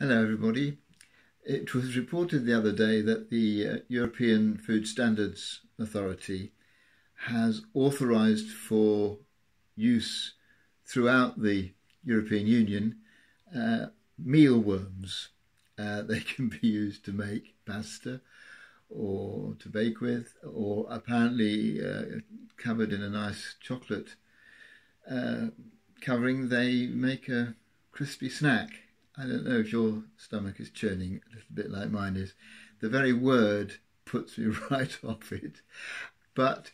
Hello, everybody. It was reported the other day that the uh, European Food Standards Authority has authorised for use throughout the European Union uh, mealworms. Uh, they can be used to make pasta or to bake with, or apparently uh, covered in a nice chocolate uh, covering, they make a crispy snack. I don't know if your stomach is churning a little bit like mine is. The very word puts me right off it. But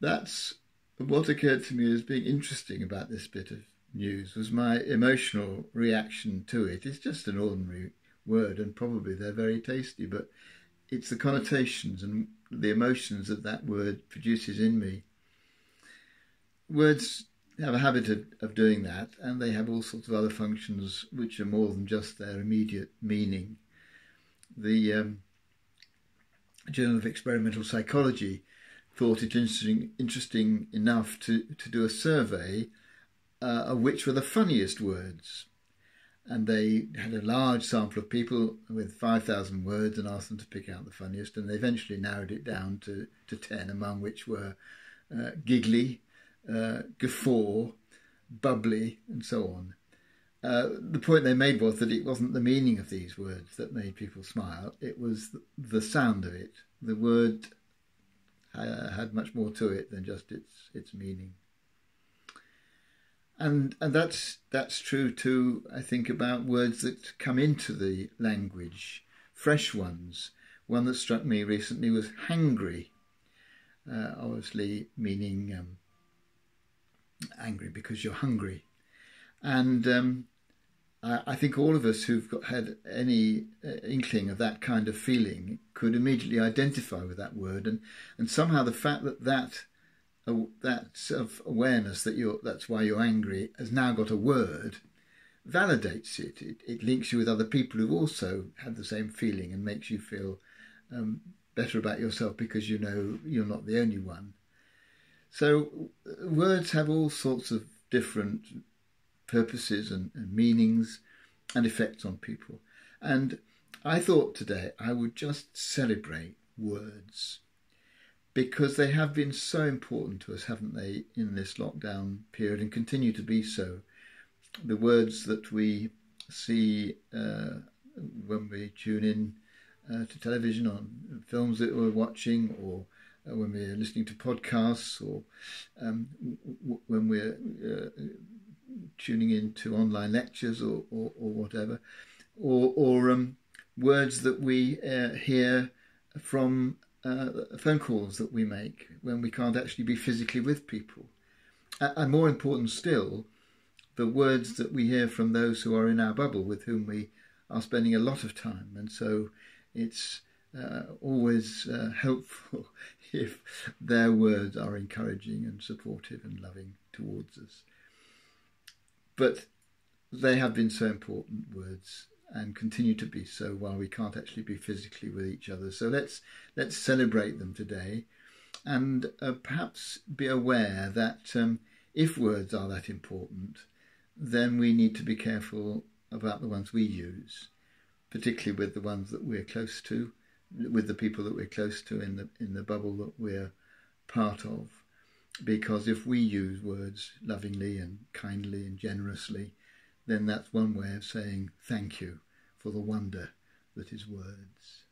that's what occurred to me as being interesting about this bit of news was my emotional reaction to it. It's just an ordinary word, and probably they're very tasty, but it's the connotations and the emotions that that word produces in me. Words have a habit of, of doing that, and they have all sorts of other functions which are more than just their immediate meaning. The um, Journal of Experimental Psychology thought it interesting, interesting enough to, to do a survey uh, of which were the funniest words. And they had a large sample of people with 5,000 words and asked them to pick out the funniest. And they eventually narrowed it down to, to 10, among which were uh, giggly, uh, guffaw, bubbly, and so on. Uh, the point they made was that it wasn't the meaning of these words that made people smile, it was the sound of it. The word uh, had much more to it than just its, its meaning. And, and that's, that's true too, I think, about words that come into the language, fresh ones. One that struck me recently was hangry, uh, obviously meaning um, angry because you're hungry. And um, I, I, think all of us who've got, had any uh, inkling of that kind of feeling could immediately identify with that word. And, and somehow the fact that that, uh, that sort of awareness that you're, that's why you're angry has now got a word validates it. it. It links you with other people who've also had the same feeling and makes you feel um, better about yourself because you know you're not the only one. So words have all sorts of different purposes and, and meanings and effects on people. And I thought today I would just celebrate words because they have been so important to us, haven't they, in this lockdown period and continue to be so. The words that we see uh, when we tune in uh, to television on films that we're watching or when we're listening to podcasts or um, w- when we're uh, tuning in to online lectures or, or, or whatever, or, or um, words that we uh, hear from uh, phone calls that we make when we can't actually be physically with people. And more important still, the words that we hear from those who are in our bubble with whom we are spending a lot of time. And so it's uh, always uh, helpful if their words are encouraging and supportive and loving towards us. But they have been so important words and continue to be so while we can't actually be physically with each other. So let's let's celebrate them today, and uh, perhaps be aware that um, if words are that important, then we need to be careful about the ones we use, particularly with the ones that we're close to, with the people that we're close to in the in the bubble that we're part of because if we use words lovingly and kindly and generously, then that's one way of saying thank you for the wonder that is words.